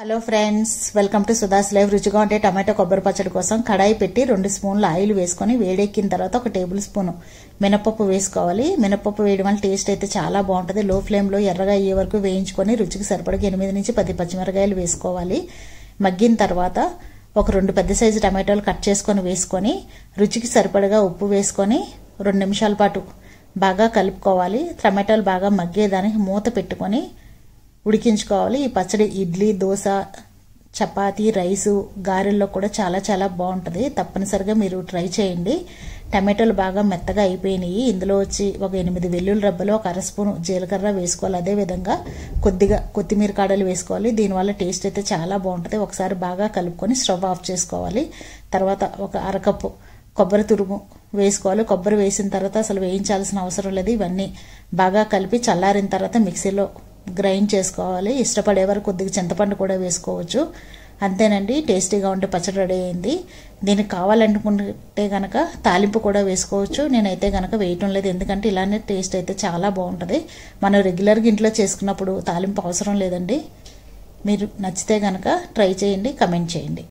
Hello friends welcome to Sudha's live రుచిగా ఉంటే tomato కొబ్బరి పచ్చడి కోసం కడాయి పెట్టి రెండు స్పూన్ల ఆయిల్ వేసుకొని వేడెక్కిన తర్వాత ఒక టేబుల్ స్పూన్ మినపప్పు వేసుకోవాలి. మినపప్పు వేయడం వల్ల టేస్ట్ అయితే చాలా బాగుంటుంది. లో ఫ్లేమ్లో ఎర్రగా అయ్యే వరకు వేయించుకొని రుచికి సరిపడగా ఎనిమిది నుంచి పది పచ్చిమిరకాయలు వేసుకోవాలి. మగ్గిన తర్వాత ఒక రెండు పెద్ద సైజు టమాటోలు కట్ చేసుకొని వేసుకొని రుచికి సరిపడగా ఉప్పు వేసుకొని రెండు నిమిషాల పాటు బాగా కలుపుకోవాలి. టమాటాలు బాగా మగ్గేదానికి మూత పెట్టుకొని ఉడికించుకోవాలి. ఈ పచ్చడి ఇడ్లీ దోశ చపాతీ రైసు గారెల్లో కూడా చాలా చాలా బాగుంటుంది. తప్పనిసరిగా మీరు ట్రై చేయండి. టమాటోలు బాగా మెత్తగా అయిపోయినాయి. ఇందులో వచ్చి ఒక ఎనిమిది వెల్లుల్లి రబ్బలు ఒక అర స్పూన్ జీలకర్ర వేసుకోవాలి. అదేవిధంగా కొద్దిగా కొత్తిమీర కాడలు వేసుకోవాలి. దీనివల్ల టేస్ట్ అయితే చాలా బాగుంటుంది. ఒకసారి బాగా కలుపుకొని స్టవ్ ఆఫ్ చేసుకోవాలి. తర్వాత ఒక అరకప్పు కొబ్బరి తురుము వేసుకోవాలి. కొబ్బరి వేసిన తర్వాత అసలు వేయించాల్సిన అవసరం లేదు. ఇవన్నీ బాగా కలిపి చల్లారిన తర్వాత మిక్సీలో గ్రైండ్ చేసుకోవాలి. ఇష్టపడే వరకు కొద్దిగా చింతపండు కూడా వేసుకోవచ్చు. అంతేనండి టేస్టీగా ఉంటే పచ్చడి రెడీ అయింది. దీనికి కావాలనుకుంటే కనుక తాలింపు కూడా వేసుకోవచ్చు. నేనైతే కనుక వేయటం లేదు ఎందుకంటే ఇలానే టేస్ట్ అయితే చాలా బాగుంటుంది. మనం రెగ్యులర్గా ఇంట్లో చేసుకున్నప్పుడు తాలింపు అవసరం లేదండి. మీరు నచ్చితే కనుక ట్రై చేయండి కమెంట్ చేయండి.